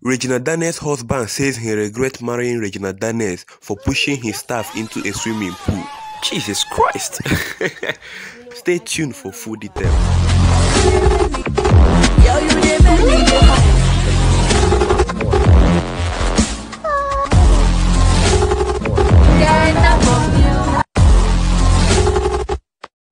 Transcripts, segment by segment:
Regina Daniels' husband says he regrets marrying Regina Daniels for pushing his staff into a swimming pool. Jesus Christ! Stay tuned for full details.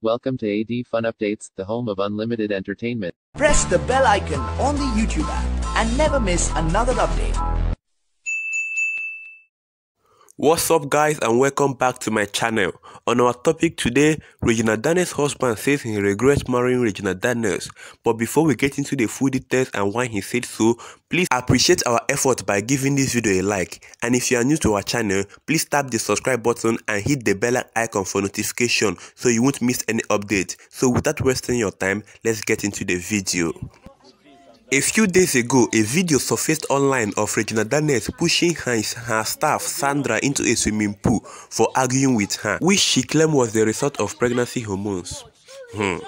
Welcome to AD Fun Updates, the home of unlimited entertainment. Press the bell icon on the YouTube app and never miss another update. What's up guys and welcome back to my channel. On our topic today, Regina Daniels' husband says he regrets marrying Regina Daniels. But before we get into the full details and why he said so, please appreciate our effort by giving this video a like. And if you are new to our channel, please tap the subscribe button and hit the bell icon for notification so you won't miss any update. So without wasting your time, let's get into the video. A few days ago, a video surfaced online of Regina Daniels pushing her, her staff Sandra into a swimming pool for arguing with her, which she claimed was the result of pregnancy hormones. Hmm.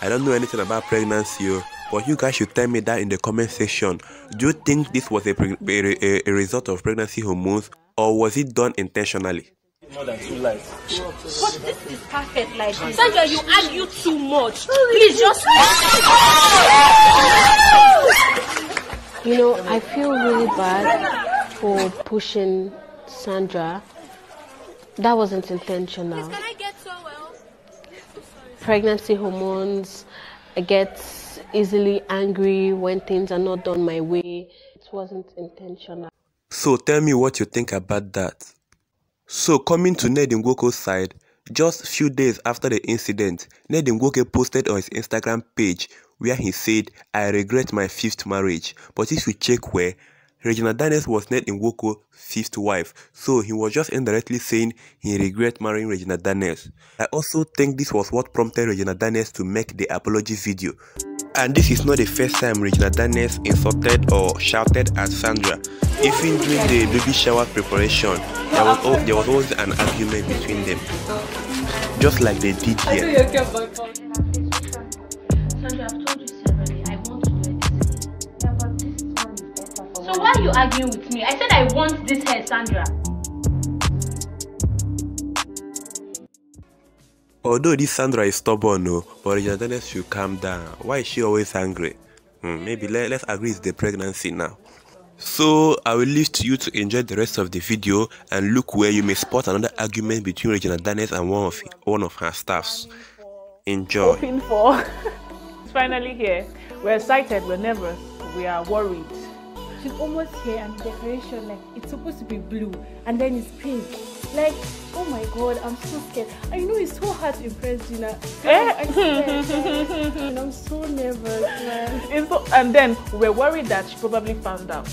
I don't know anything about pregnancy, oh, but you guys should tell me that in the comment section. Do you think this was a, a, a result of pregnancy hormones or was it done intentionally? more than two lives. But this is perfect. Like Sandra, you argue too much. Please just. You know, I feel really bad for pushing Sandra. That wasn't intentional. Can I get well? Pregnancy hormones, I get easily angry when things are not done my way. It wasn't intentional. So tell me what you think about that. So coming to Ned Nwoko's side, just few days after the incident, Ned Nwoko posted on his Instagram page where he said, I regret my fifth marriage. But if you check where, Regina Daniels was Ned Nwoko's fifth wife, so he was just indirectly saying he regret marrying Regina Daniels. I also think this was what prompted Regina Daniels to make the apology video. And this is not the first time Regina Daniels insulted or shouted at Sandra. Even during the baby shower preparation, there was, there was always an argument between them. Just like they did here. So why are you arguing with me? I said I want this hair, Sandra. Although this Sandra is stubborn, no, but Regina Daniels should calm down. Why is she always angry? Hmm, maybe let, let's agree it's the pregnancy now. So I will leave to you to enjoy the rest of the video and look where you may spot another argument between Regina Daniels and one of one of her staffs. Enjoy. Hoping for. it's finally here. We're excited. We're nervous. We are worried. She's almost here, and decoration like it's supposed to be blue, and then it's pink. Like, oh my god, I'm so scared. I know it's so hard to impress Gina. Eh? I swear, and I'm so nervous, man. So, and then we're worried that she probably found out.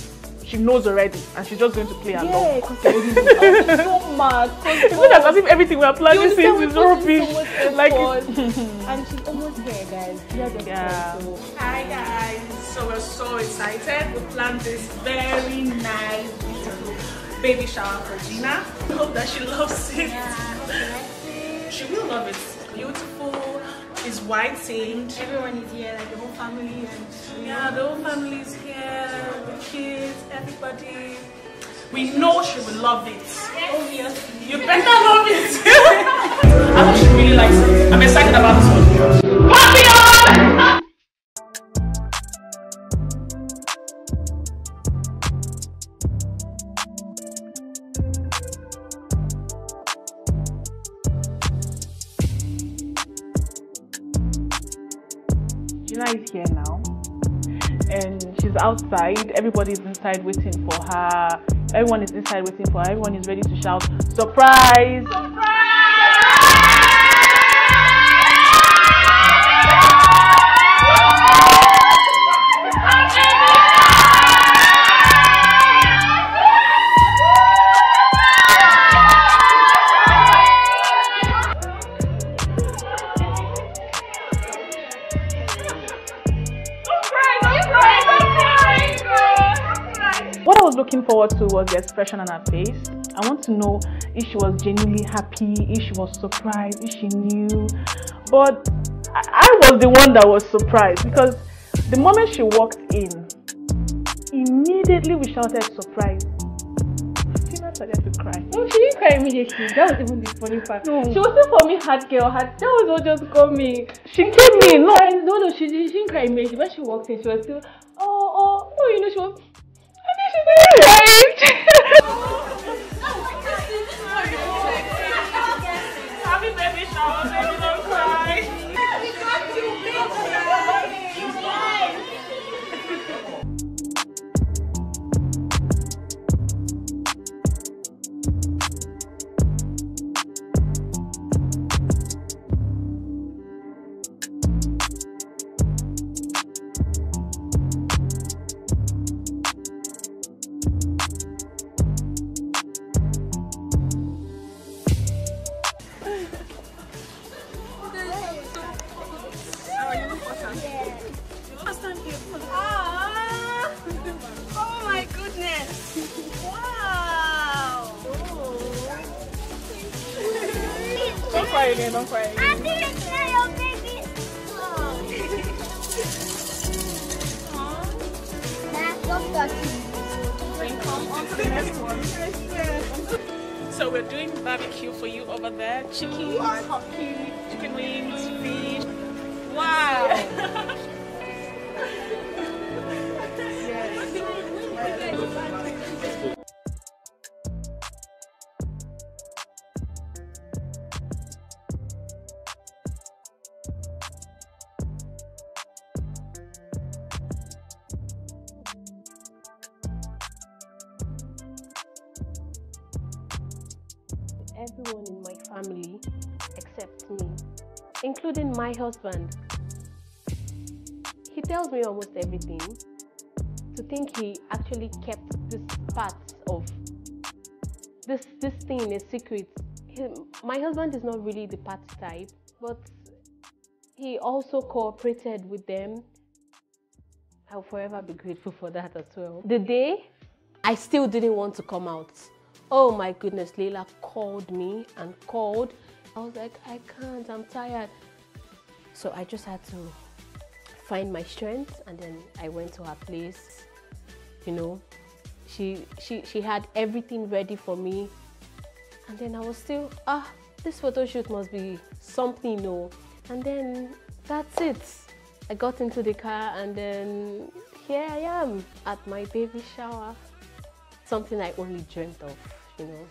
She knows already, and she's just going to play Yeah, along. because so mad. It's not as if everything we're planning since is rubbish. So much like, it- and she's almost here, guys. Yeah, the So. Hi guys, so we're so excited. We planned this very nice, beautiful baby shower for Gina. We hope that she loves it. Yeah, She will love it. Beautiful, it's white themed. Everyone is here, like the whole family, and Yeah, the whole family is here, the kids, everybody. We know she will love it. obviously. You better love it. I hope she really likes it. I'm excited about this one. Gina is here now, and she's outside. Everybody's inside waiting for her. Everyone is inside waiting for her. Everyone is ready to shout surprise! I was looking forward to was the expression on her face. I want to know if she was genuinely happy, if she was surprised, if she knew. But I, was the one that was surprised because the moment she walked in, immediately we shouted surprise. Tina started to cry. No, she didn't cry immediately. That was even the funny part. No. She wasn't for me hard girl. Hard. That was what just me. She came in, no. No, no, she, didn't- she didn't cry immediately. When she walked in, she was still, oh, oh, oh. you know, she was. I think she's Happy baby shower, baby, Don't cry again, don't cry again. So we're doing barbecue for you over there. Chicken, turkey, chicken wings, fish. Wow. Everyone in my family except me, including my husband. He tells me almost everything. To think he actually kept this part of this this thing a secret. He, my husband is not really the party type, but he also cooperated with them. I'll forever be grateful for that as well. The day I still didn't want to come out. Oh my goodness, Leila called me and called. I was like, I can't, I'm tired. So I just had to find my strength and then I went to her place. You know, she she she had everything ready for me. And then I was still, ah, this photo shoot must be something, no. And then that's it. I got into the car and then here I am at my baby shower. Something I only dreamt of, you know.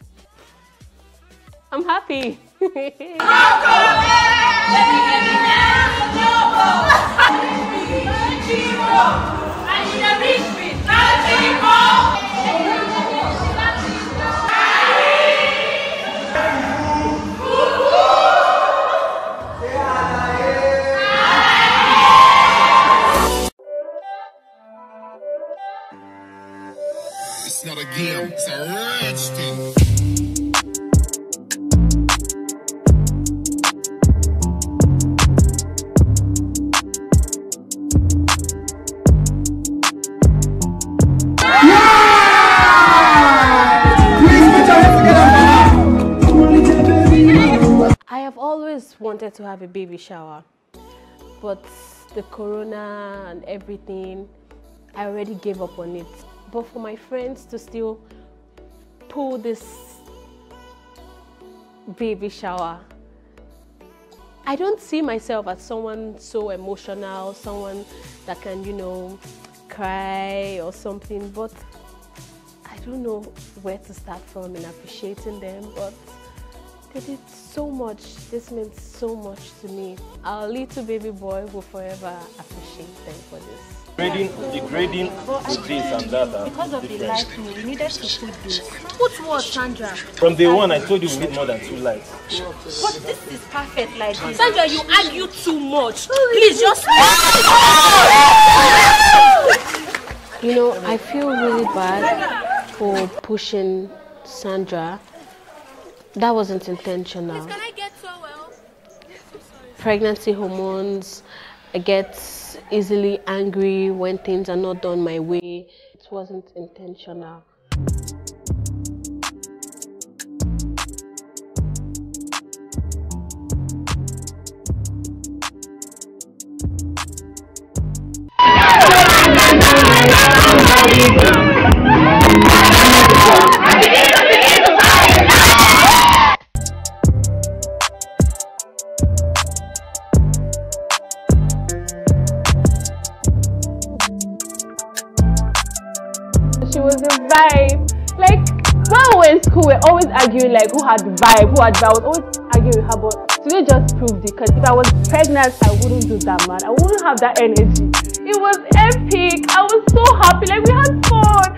I'm happy. I have always wanted to have a baby shower, but the corona and everything, I already gave up on it. But for my friends to still pull this baby shower, I don't see myself as someone so emotional, someone that can, you know, cry or something, but I don't know where to start from in appreciating them, but they did so much. This meant so much to me. Our little baby boy will forever appreciate them for this. Grading, the grading this and that Because of the different. lighting, we needed to put this. Put what, Sandra? From day one, I told you we need more than two lights. But this is perfect like this. Sandra, you argue too much. Please just. You know, I feel really bad for pushing Sandra. That wasn't intentional. Can I get towel? Pregnancy hormones, I get easily angry when things are not done my way. It wasn't intentional. she was a vibe. Like when we were in school, we were always arguing like who had the vibe, who had the vibe. I was always arguing with her, but today just proved it. Because if I was pregnant, I wouldn't do that, man. I wouldn't have that energy. It was epic. I was so happy. Like we had fun.